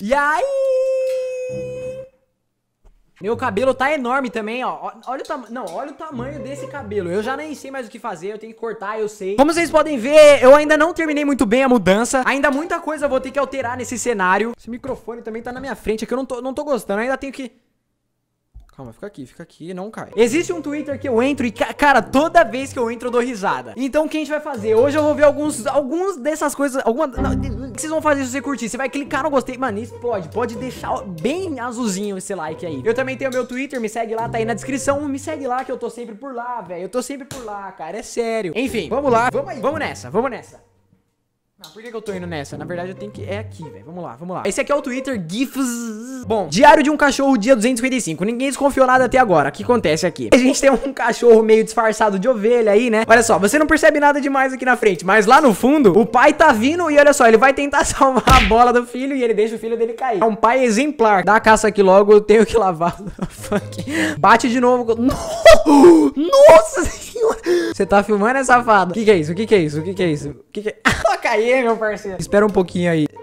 E aí? Meu cabelo tá enorme também, ó. Olha o tamanho. Não, olha o tamanho desse cabelo. Eu já nem sei mais o que fazer. Eu tenho que cortar, eu sei. Como vocês podem ver, eu ainda não terminei muito bem a mudança. Ainda muita coisa vou ter que alterar nesse cenário. Esse microfone também tá na minha frente. É que eu não tô, não tô gostando. Eu ainda tenho que. Calma, fica aqui, fica aqui, não cai. Existe um Twitter que eu entro e, cara, toda vez que eu entro eu dou risada. Então, o que a gente vai fazer? Hoje eu vou ver alguns, alguns dessas coisas, alguma, não, que vocês vão fazer se você curtir. Você vai clicar no gostei, mano, pode, pode deixar bem azulzinho esse like aí. Eu também tenho meu Twitter, me segue lá, tá aí na descrição. Me segue lá que eu tô sempre por lá, velho. Eu tô sempre por lá, cara, é sério. Enfim, vamos lá, vamos aí, vamos nessa, vamos nessa. Não, por que, que eu tô indo nessa? Na verdade, eu tenho que... É aqui, velho. Vamos lá, vamos lá. Esse aqui é o Twitter GIFs. Bom, Diário de um Cachorro, dia 255. Ninguém desconfiou nada até agora. O que acontece aqui? A gente tem um cachorro meio disfarçado de ovelha aí, né? Olha só, você não percebe nada demais aqui na frente. Mas lá no fundo, o pai tá vindo e olha só, ele vai tentar salvar a bola do filho e ele deixa o filho dele cair. É um pai exemplar. Dá a caça aqui logo, eu tenho que lavar. Bate de novo. Nossa senhora! Você tá filmando, é safado? O que que é isso? O que que é isso? O que que é isso? O que que é... cair, meu parceiro. Espera um pouquinho aí.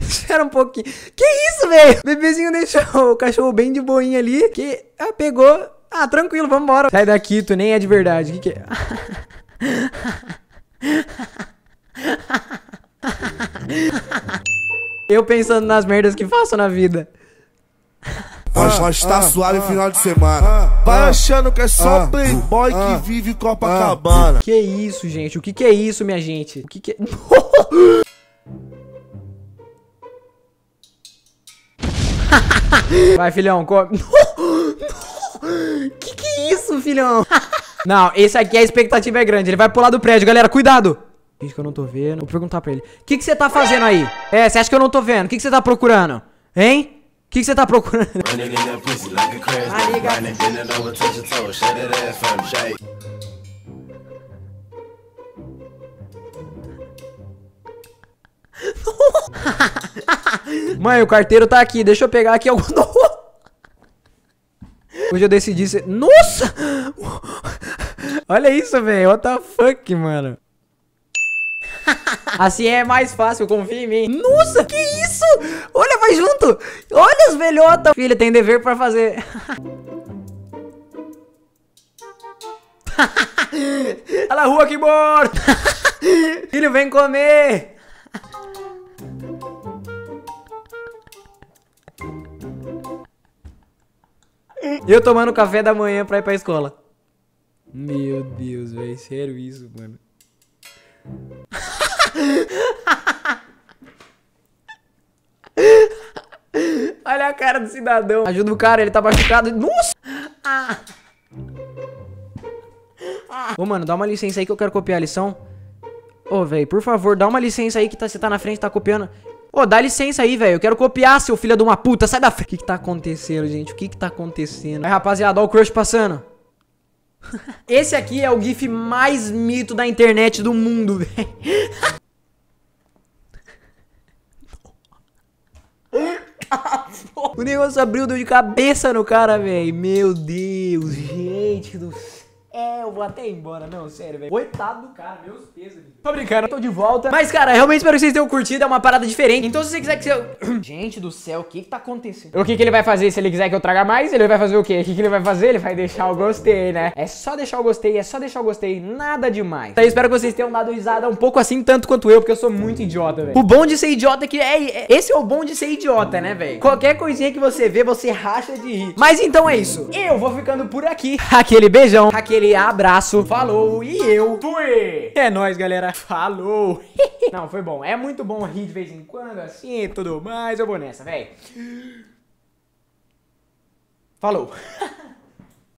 Espera um pouquinho. Que isso, velho? Bebezinho deixou o cachorro bem de boinha ali. Que ah, pegou. Ah, tranquilo, vambora. Sai daqui, tu nem é de verdade. O que, que é? Eu pensando nas merdas que faço na vida. Nós, nós tá ah, suave ah, final de semana. Ah, Vai achando que é só playboy que vive Copacabana. Que isso, gente? O que que é isso, minha gente? O que que é... Vai, filhão, come. Que que é isso, filhão? Não, esse aqui a expectativa é grande. Ele vai pular do prédio, galera. Cuidado. Gente, que eu não tô vendo. Vou perguntar pra ele. O que que você tá fazendo aí? É, você acha que eu não tô vendo? O que que você tá procurando? Hein? O que você tá procurando? Mãe, o carteiro tá aqui. Deixa eu pegar aqui algum. Hoje eu decidi ser. Nossa! Olha isso, velho. What the fuck, mano? Assim é mais fácil, confia em mim. Nossa, que isso? Olha, vai junto. Olha as velhotas. Filha, tem dever pra fazer. Olha a rua que morta. Filho, vem comer. Eu tomando café da manhã pra ir pra escola. Meu Deus, velho. Sério isso, mano. Olha a cara do cidadão. Ajuda o cara, ele tá machucado. Nossa! Ah. Ah. Ô, mano, dá uma licença aí que eu quero copiar a lição. Ô, velho, por favor, dá uma licença aí que tá, você tá na frente, tá copiando. Ô, dá licença aí, velho. Eu quero copiar, seu filho de uma puta. Sai da frente. O que que tá acontecendo, gente? O que que tá acontecendo? Aí, rapaziada, ó o crush passando. Esse aqui é o GIF mais mito da internet do mundo, velho. o negócio abriu dor de cabeça no cara, velho. Meu Deus, gente do céu. É, eu vou até embora. Não, sério, velho. Coitado do cara, meus pesos. Tô brincando, tô de volta. Mas, cara, realmente espero que vocês tenham curtido. É uma parada diferente. Então, se você quiser que você... Gente do céu, o que que tá acontecendo? O que que ele vai fazer? Se ele quiser que eu traga mais, ele vai fazer o quê? O que que ele vai fazer? Ele vai deixar o gostei, né? É só deixar o gostei, é só deixar o gostei. Nada demais. Então, eu espero que vocês tenham dado risada um pouco assim, tanto quanto eu, porque eu sou muito idiota, velho. O bom de ser idiota é que... É, é, esse é o bom de ser idiota, né, velho? Qualquer coisinha que você vê, você racha de rir. Mas então é isso. Eu vou ficando por aqui. Aquele beijão, aquele aquele abraço. Falou e eu fui. É nóis, galera. Falou. Não, foi bom. É muito bom rir de vez em quando, assim e tudo mais. Eu vou nessa, velho. Falou.